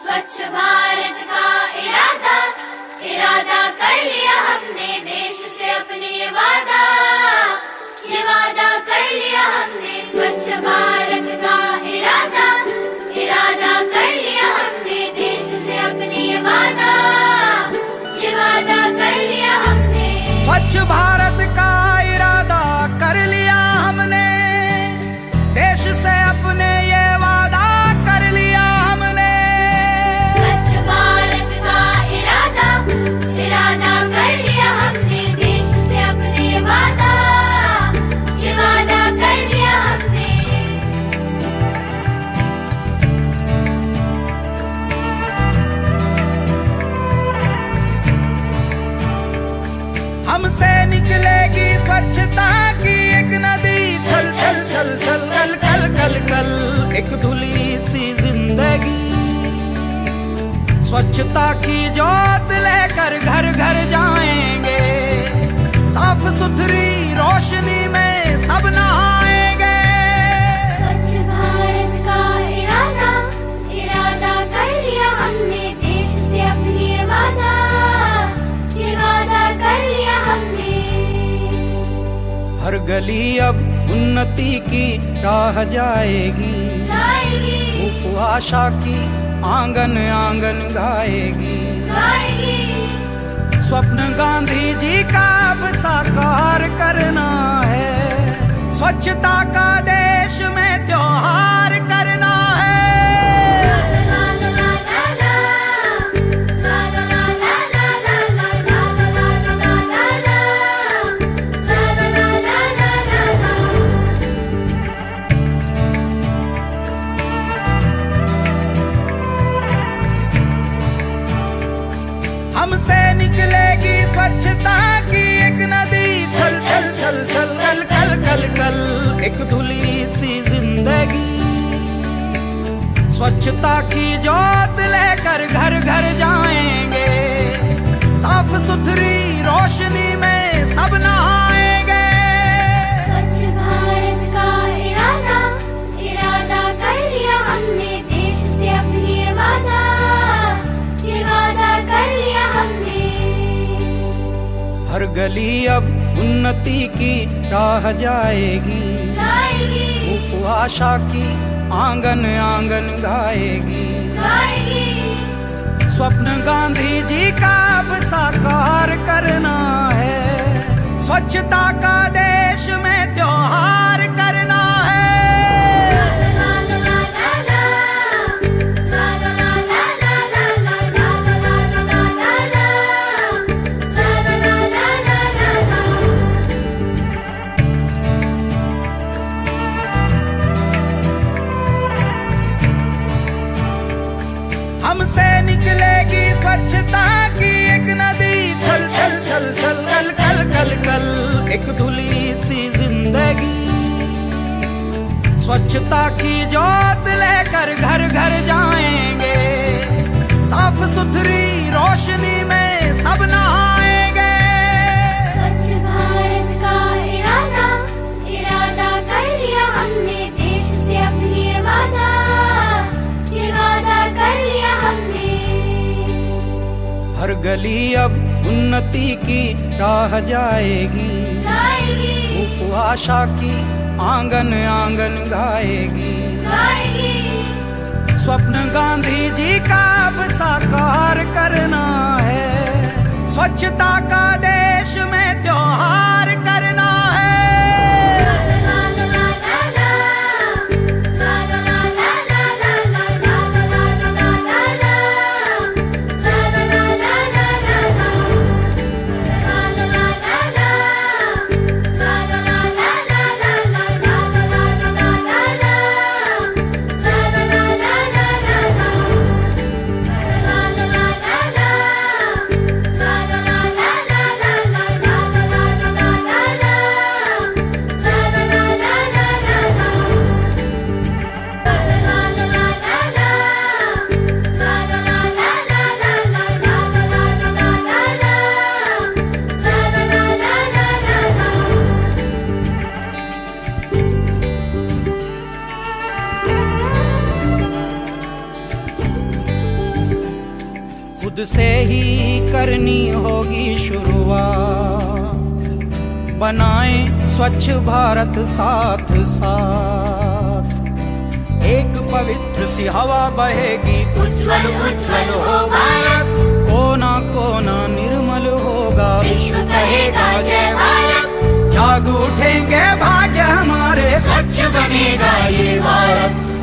स्वच्छ भारत का इरादा इरादा कर लिया हमने देश से अपने वादा। ये वादा कर लिया हमने स्वच्छ भारत का इरादा इरादा कर लिया हमने देश से अपने वादा। ये वादा कर लिया हमने। स्वच्छ भारत का स्वच्छता की एक नदी चल चल चल चल कल कल कल कल, एक धुली सी ज़िंदगी। स्वच्छता की जोत लेकर घर घर जाएँगे। साफ़ सुथरी रोशनी में गली अब उन्नति की राह जाएगी। उपवासा की आँगन आँगन गाएगी। गाएगी। स्वप्न गांधी जी का अब साकार करना है। स्वच्छता का देश में त्योहार स्वच्छता की जोत लेकर घर घर जाएँगे। साफ़ सुथरी रोशनी में सब नहाएँगे। स्वच्छ भारत का इरादा इरादा कर लिया हमने देश से अपनी ये वादा। ये वादा कर लिया हमने। हर गली अब उन्नति की राह जाएगी। जाएगी। आशा की आँगन आँगन गाएगी। गाएगी। स्वप्न गांधी जी का अब साकार करना है। स्वच्छता का देश स्वच्छता की एक नदी चल चल चल चल कल कल कल कल, एक धुली सी ज़िंदगी। स्वच्छता की जोत लेकर घर घर जाएँगे। साफ़ सुथरी रोशनी में सब नहाएँगे गली अब उन्नति की राह जाएगी। उपवाशा आशा की आँगन आँगन गाएगी। गाएगी। स्वप्न गांधी जी का अब साकार करना है। स्वच्छता का देश में त्योहार से ही करनी होगी शुरुआत। बनाए स्वच्छ भारत साथ साथ। एक पवित्र सी हवा बहेगी, उज्जवल उज्जवल हो भारत। कोना कोना निर्मल होगा, विश्व कहेगा जय भारत। जाग उठेंगे भाज हमारे, स्वच्छ बनेगा ये भारत।